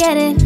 get it.